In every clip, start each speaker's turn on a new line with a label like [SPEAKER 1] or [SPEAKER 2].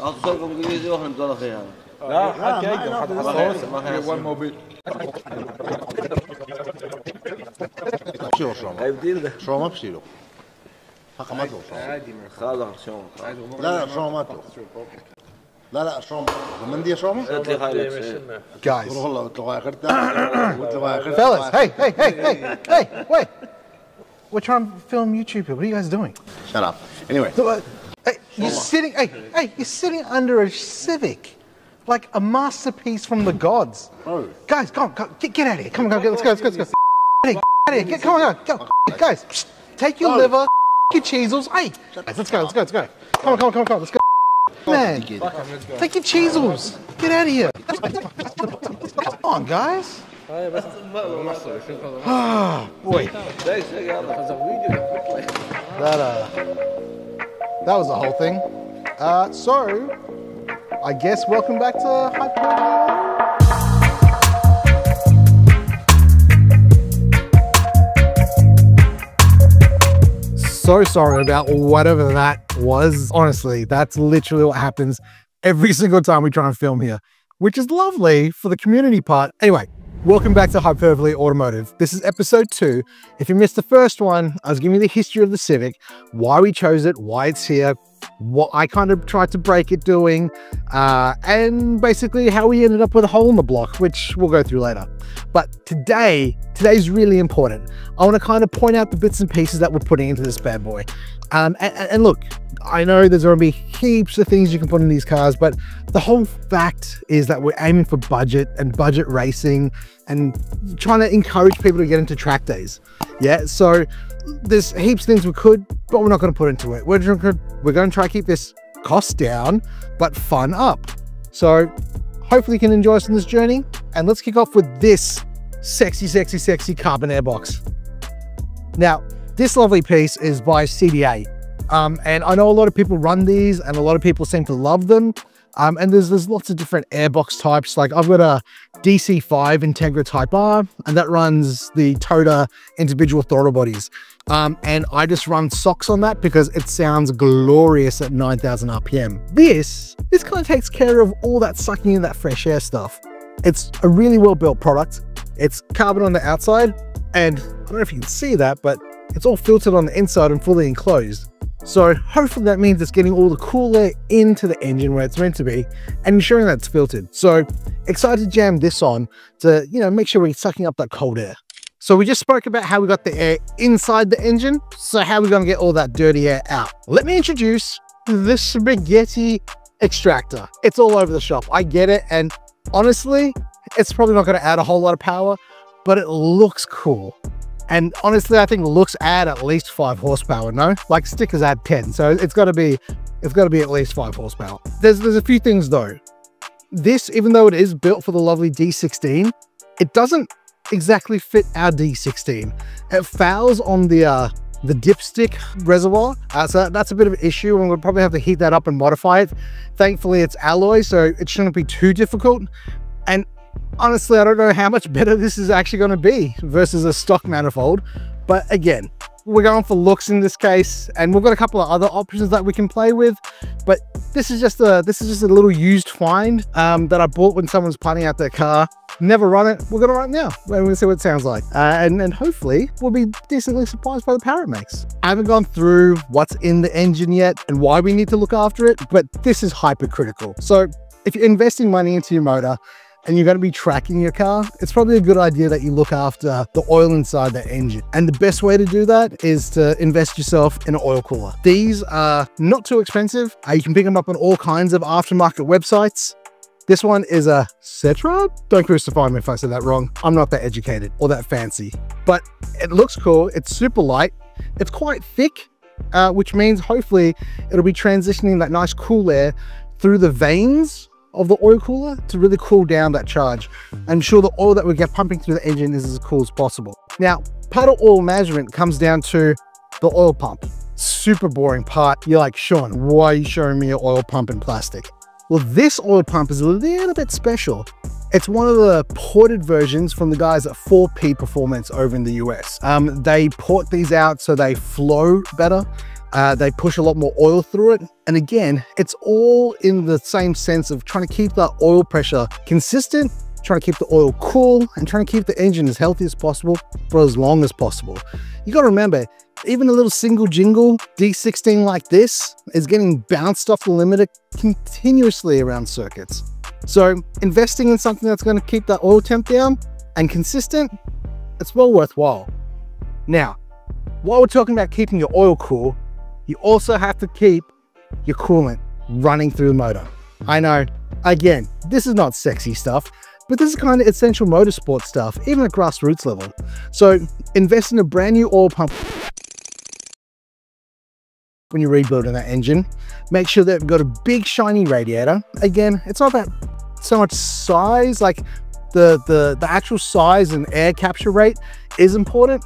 [SPEAKER 1] الضرب الانجليزي وإحنا مدرخين
[SPEAKER 2] لا
[SPEAKER 1] حكي
[SPEAKER 3] لا لا من دي شو
[SPEAKER 1] قلت لي خايلك
[SPEAKER 4] جايز
[SPEAKER 3] والله قلت له اخرتها قلت له
[SPEAKER 4] اخرتها هاي هاي هاي هاي هاي wait. We're trying to film YouTube. What are you guys doing?
[SPEAKER 3] Shut up. Anyway.
[SPEAKER 4] You're sitting, hey, hey, you're sitting under a civic, like a masterpiece from the gods.
[SPEAKER 3] Oh.
[SPEAKER 4] Guys, come on, go, get, get out of here. Come on, go, get, let's go, let's go, let's go. Get out of here. Get, come on, go, go. Guys, psh, take your oh. liver, your Cheezels. Hey, guys, let's go, let's go, let's go. Come on, come on, come on, come on, let's go. Man, take your Cheezels. Get out of here. Come on, guys. Oh, boy.
[SPEAKER 1] لا لا
[SPEAKER 4] that was the whole thing. Uh, so I guess welcome back to Hyper. So sorry about whatever that was. Honestly, that's literally what happens every single time we try and film here, which is lovely for the community part. Anyway, welcome back to Hyperbole Automotive. This is episode two. If you missed the first one, I was giving you the history of the Civic, why we chose it, why it's here, what I kind of tried to break it doing, uh, and basically how we ended up with a hole in the block, which we'll go through later. But today, today's really important. I want to kind of point out the bits and pieces that we're putting into this bad boy. Um, and, and look, I know there's going to be heaps of things you can put in these cars, but the whole fact is that we're aiming for budget and budget racing and trying to encourage people to get into track days. Yeah, so there's heaps of things we could, but we're not going to put into it. We're gonna, we're going to try to keep this cost down, but fun up. So hopefully you can enjoy us on this journey. And let's kick off with this sexy, sexy, sexy carbon airbox. Now, this lovely piece is by CDA. Um, and I know a lot of people run these and a lot of people seem to love them. Um, and there's, there's lots of different airbox types. Like I've got a DC5 Integra Type R, and that runs the Toda individual throttle bodies. Um, and I just run socks on that because it sounds glorious at 9,000 RPM. This, this kind of takes care of all that sucking in that fresh air stuff. It's a really well built product. It's carbon on the outside, and I don't know if you can see that, but it's all filtered on the inside and fully enclosed. So hopefully that means it's getting all the cool air into the engine where it's meant to be and ensuring that it's filtered. So excited to jam this on to, you know, make sure we're sucking up that cold air. So we just spoke about how we got the air inside the engine. So how are we gonna get all that dirty air out? Let me introduce the spaghetti extractor. It's all over the shop. I get it. And honestly, it's probably not gonna add a whole lot of power, but it looks cool. And honestly, I think looks add at least five horsepower, no? Like stickers add 10. So it's gotta be, it's gotta be at least five horsepower. There's, there's a few things though. This, even though it is built for the lovely D16, it doesn't exactly fit our D16. It fouls on the, uh, the dipstick reservoir. Uh, so that's a bit of an issue and we'll probably have to heat that up and modify it. Thankfully it's alloy, so it shouldn't be too difficult. And honestly, I don't know how much better this is actually going to be versus a stock manifold. But again, we're going for looks in this case, and we've got a couple of other options that we can play with. But this is just a this is just a little used find um, that I bought when someone's planning out their car. Never run it. We're gonna run it now. and gonna see what it sounds like, uh, and and hopefully we'll be decently surprised by the power it makes. I haven't gone through what's in the engine yet and why we need to look after it, but this is hypercritical. So if you're investing money into your motor and you're going to be tracking your car, it's probably a good idea that you look after the oil inside the engine. And the best way to do that is to invest yourself in an oil cooler. These are not too expensive. Uh, you can pick them up on all kinds of aftermarket websites. This one is a Cetra. Don't crucify me if I said that wrong. I'm not that educated or that fancy, but it looks cool. It's super light. It's quite thick, uh, which means hopefully it'll be transitioning that nice cool air through the veins of the oil cooler to really cool down that charge and ensure the oil that we get pumping through the engine is as cool as possible. Now, of oil management comes down to the oil pump. Super boring part. You're like, Shaun, why are you showing me an oil pump in plastic? Well, this oil pump is a little bit special. It's one of the ported versions from the guys at 4P Performance over in the US. Um, they port these out so they flow better. Uh, they push a lot more oil through it. And again, it's all in the same sense of trying to keep that oil pressure consistent, trying to keep the oil cool, and trying to keep the engine as healthy as possible for as long as possible. You got to remember, even a little single jingle D16 like this is getting bounced off the limiter continuously around circuits. So investing in something that's going to keep that oil temp down and consistent, it's well worthwhile. Now, while we're talking about keeping your oil cool, you also have to keep your coolant running through the motor. I know, again, this is not sexy stuff, but this is kind of essential motorsport stuff, even at grassroots level. So invest in a brand new oil pump when you're rebuilding that engine. Make sure that you've got a big shiny radiator. Again, it's not that so much size, like the, the, the actual size and air capture rate is important,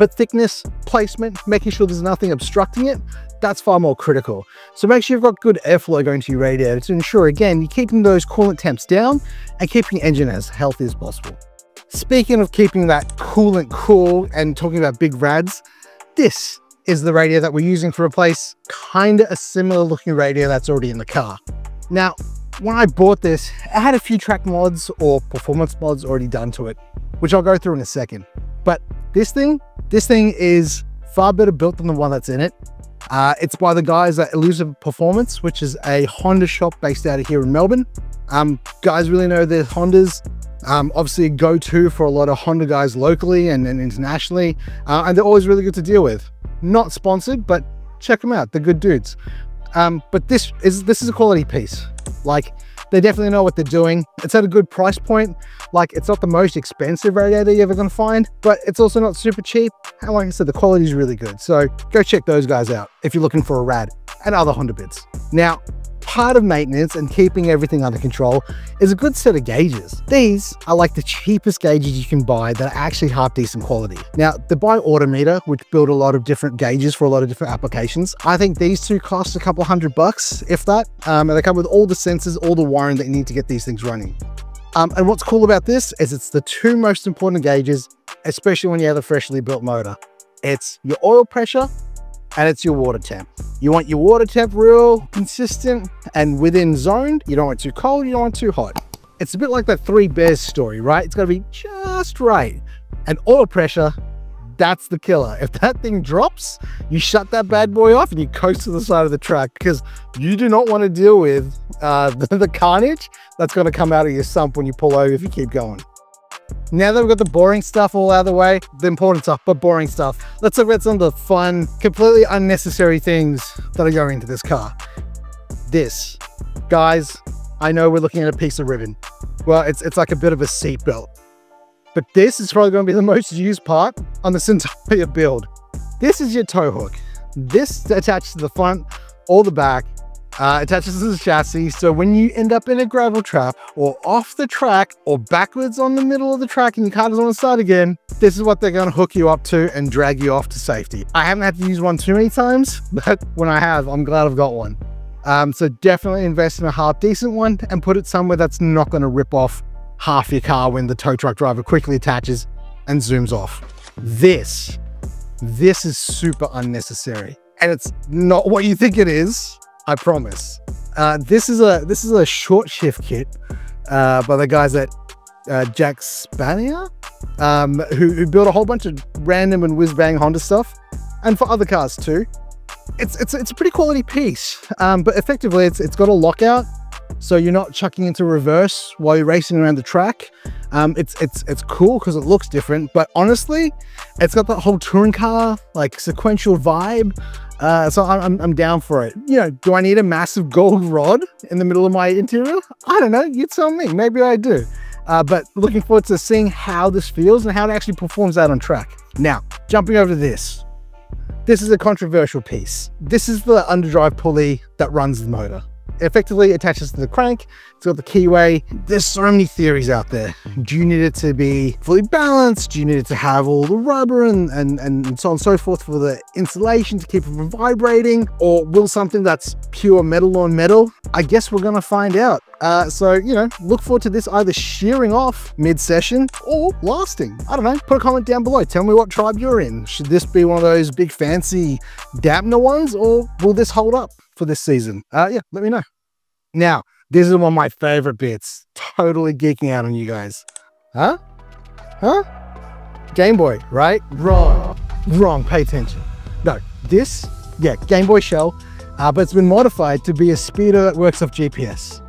[SPEAKER 4] but thickness, placement, making sure there's nothing obstructing it, that's far more critical. So make sure you've got good airflow going to your radiator to ensure, again, you're keeping those coolant temps down and keeping your engine as healthy as possible. Speaking of keeping that coolant cool and talking about big rads, this is the radio that we're using to replace kind of a similar looking radio that's already in the car. Now, when I bought this, it had a few track mods or performance mods already done to it, which I'll go through in a second. But this thing, this thing is far better built than the one that's in it. Uh, it's by the guys at Elusive Performance, which is a Honda shop based out of here in Melbourne. Um, guys really know their Hondas. Um, obviously a go-to for a lot of Honda guys locally and, and internationally. Uh, and they're always really good to deal with. Not sponsored, but check them out. They're good dudes. Um, but this is this is a quality piece. Like they definitely know what they're doing. It's at a good price point. Like it's not the most expensive radiator you're ever gonna find, but it's also not super cheap. And like I said, the quality is really good. So go check those guys out if you're looking for a rad and other Honda bits. Now, part of maintenance and keeping everything under control is a good set of gauges. These are like the cheapest gauges you can buy that are actually half decent quality. Now, the Buy Autometer, which build a lot of different gauges for a lot of different applications, I think these two cost a couple hundred bucks, if that. Um, and they come with all the sensors, all the wiring that you need to get these things running. Um, and what's cool about this is it's the two most important gauges, especially when you have a freshly built motor. It's your oil pressure and it's your water temp. You want your water temp real consistent and within zone. You don't want too cold, you don't want too hot. It's a bit like that Three Bears story, right? It's got to be just right. And oil pressure, that's the killer. If that thing drops, you shut that bad boy off and you coast to the side of the track because you do not want to deal with uh, the, the carnage that's going to come out of your sump when you pull over if you keep going. Now that we've got the boring stuff all out of the way, the important stuff, but boring stuff, let's look at some of the fun, completely unnecessary things that are going into this car. This, guys, I know we're looking at a piece of ribbon. Well, it's, it's like a bit of a seat belt. But this is probably going to be the most used part on this entire build. This is your tow hook. This attaches to the front or the back uh, attaches to the chassis. So when you end up in a gravel trap or off the track or backwards on the middle of the track and your car doesn't want to start again, this is what they're going to hook you up to and drag you off to safety. I haven't had to use one too many times, but when I have, I'm glad I've got one. Um, so definitely invest in a half decent one and put it somewhere that's not going to rip off half your car when the tow truck driver quickly attaches and zooms off. This, this is super unnecessary. And it's not what you think it is. I promise. Uh, this is a this is a short shift kit uh, by the guys at uh, Jack Spanier, um, who, who built a whole bunch of random and whiz bang Honda stuff, and for other cars too. It's it's it's a pretty quality piece, um, but effectively it's it's got a lockout, so you're not chucking into reverse while you're racing around the track. Um, it's it's it's cool because it looks different, but honestly, it's got that whole touring car like sequential vibe. Uh, so I'm, I'm down for it. You know, do I need a massive gold rod in the middle of my interior? I don't know, you tell me, maybe I do. Uh, but looking forward to seeing how this feels and how it actually performs out on track. Now, jumping over to this. This is a controversial piece. This is the underdrive pulley that runs the motor. It effectively attaches to the crank It's got the keyway. There's so many theories out there. Do you need it to be fully balanced? Do you need it to have all the rubber and, and, and so on and so forth for the insulation to keep it from vibrating? Or will something that's pure metal on metal? I guess we're gonna find out. Uh, so, you know, look forward to this either shearing off mid-session or lasting. I don't know, put a comment down below. Tell me what tribe you're in. Should this be one of those big fancy dampener ones or will this hold up for this season? Uh, yeah, let me know. Now, this is one of my favorite bits. Totally geeking out on you guys. Huh? Huh? Game Boy, right? Wrong. Wrong. Pay attention. No, this, yeah, Game Boy shell, uh, but it's been modified to be a speeder that works off GPS.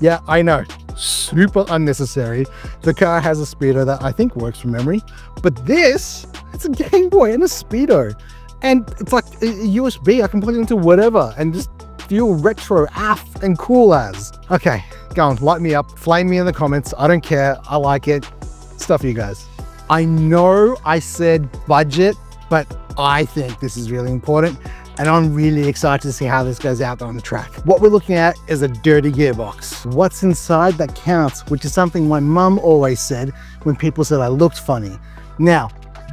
[SPEAKER 4] Yeah, I know. Super unnecessary. The car has a speedo that I think works from memory, but this, it's a Game Boy and a speedo. And it's like a USB, I can plug it into whatever and just feel retro af and cool as. Okay, go on, light me up, flame me in the comments. I don't care, I like it. Stuff you guys. I know I said budget, but I think this is really important and I'm really excited to see how this goes out there on the track. What we're looking at is a dirty gearbox. What's inside that counts, which is something my mum always said when people said I looked funny. Now,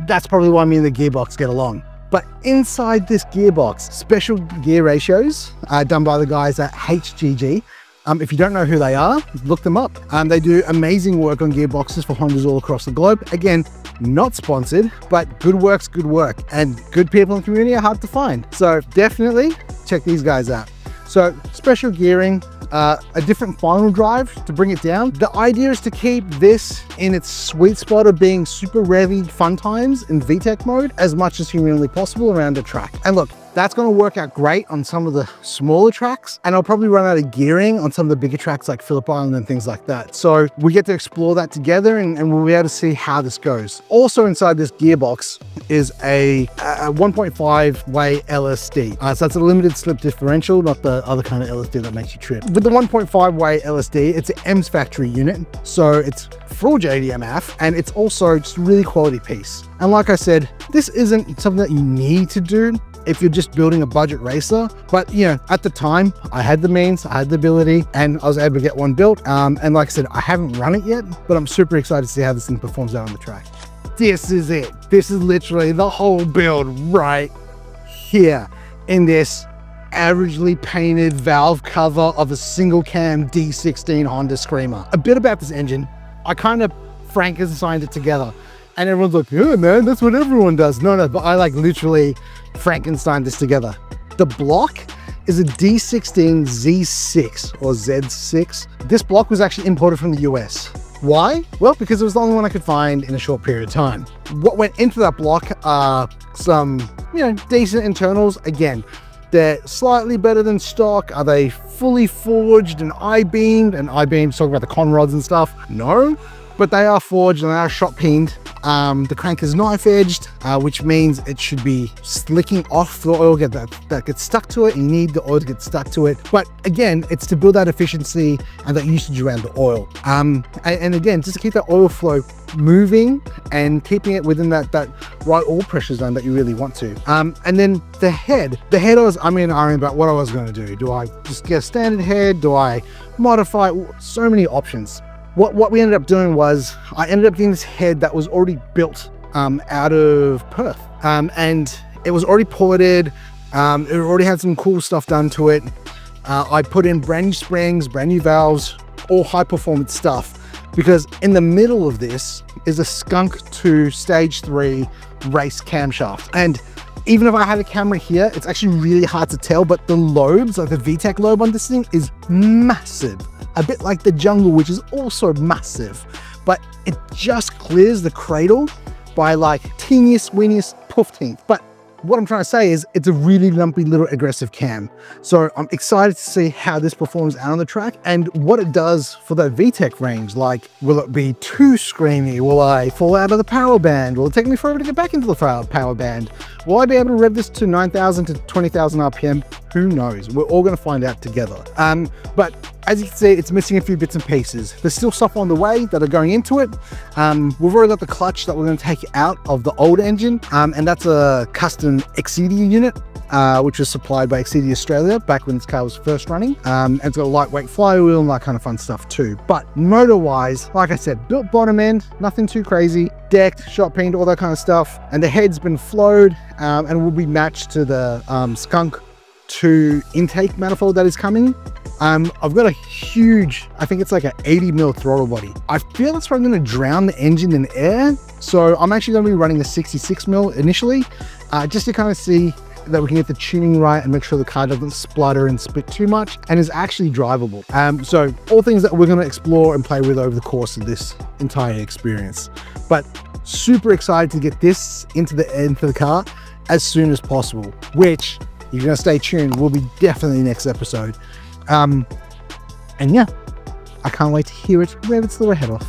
[SPEAKER 4] that's probably why me and the gearbox get along. But inside this gearbox, special gear ratios are done by the guys at HGG. Um, if you don't know who they are, look them up. Um, they do amazing work on gearboxes for Hondas all across the globe. Again, not sponsored, but good work's good work and good people in the community are hard to find. So definitely check these guys out. So special gearing, uh, a different final drive to bring it down. The idea is to keep this in its sweet spot of being super revvy fun times in VTEC mode as much as humanly possible around the track. And look, that's going to work out great on some of the smaller tracks and I'll probably run out of gearing on some of the bigger tracks like Phillip Island and things like that. So we get to explore that together and, and we'll be able to see how this goes. Also inside this gearbox is a, a 1.5 way LSD. Uh, so that's a limited slip differential, not the other kind of LSD that makes you trip. With the 1.5 way LSD, it's an EMS factory unit. So it's full JDMF and it's also just a really quality piece. And like I said, this isn't something that you need to do if you're just building a budget racer. But you know, at the time, I had the means, I had the ability, and I was able to get one built. Um, and like I said, I haven't run it yet, but I'm super excited to see how this thing performs out on the track. This is it. This is literally the whole build right here in this averagely painted valve cover of a single cam D16 Honda Screamer. A bit about this engine, I kind of Frankensteined it together and everyone's like, yeah, man, that's what everyone does. No, no, but I like literally Frankenstein this together. The block is a D16 Z6 or Z6. This block was actually imported from the US. Why? Well, because it was the only one I could find in a short period of time. What went into that block are some, you know, decent internals. Again, they're slightly better than stock. Are they fully forged and I-beamed? And I-beamed, talking about the con rods and stuff? No, but they are forged and they are shot peened um, the crank is knife edged, uh, which means it should be slicking off the oil get that, that gets stuck to it. You need the oil to get stuck to it. But again, it's to build that efficiency and that usage around the oil. Um, and, and again, just to keep that oil flow moving and keeping it within that, that right oil pressure zone that you really want to. Um, and then the head, the head I was, I mean, I about what I was going to do. Do I just get a standard head? Do I modify? So many options what, what we ended up doing was I ended up getting this head that was already built um, out of Perth. Um, and it was already ported. Um, it already had some cool stuff done to it. Uh, I put in brand new springs, brand new valves, all high performance stuff. Because in the middle of this is a Skunk 2 Stage 3 race camshaft. And even if I had a camera here, it's actually really hard to tell, but the lobes, like the VTEC lobe on this thing is massive a bit like the jungle, which is also massive, but it just clears the cradle by like teeniest, weeniest poofteenth. But what I'm trying to say is it's a really lumpy little aggressive cam. So I'm excited to see how this performs out on the track and what it does for that VTEC range. Like, will it be too screamy? Will I fall out of the power band? Will it take me forever to get back into the power band? Will I be able to rev this to 9,000 to 20,000 RPM? Who knows? We're all gonna find out together. Um, but as you can see, it's missing a few bits and pieces. There's still stuff on the way that are going into it. Um, we've already got the clutch that we're going to take out of the old engine, um, and that's a custom Exedy unit. Uh, which was supplied by Exedy Australia back when this car was first running. Um, and it's got a lightweight flywheel and that kind of fun stuff too. But motor-wise, like I said, built bottom end, nothing too crazy, decked, shot peened, all that kind of stuff. And the head's been flowed um, and will be matched to the um, Skunk 2 intake manifold that is coming. Um, I've got a huge, I think it's like an 80 mil throttle body. I feel that's probably gonna drown the engine in air. So I'm actually gonna be running a 66 mil initially, uh, just to kind of see that we can get the tuning right and make sure the car doesn't splutter and spit too much and is actually drivable. Um, so all things that we're going to explore and play with over the course of this entire experience. But super excited to get this into the into the car as soon as possible, which you're going to stay tuned We'll be definitely next episode. Um, and yeah, I can't wait to hear it rev its little head off.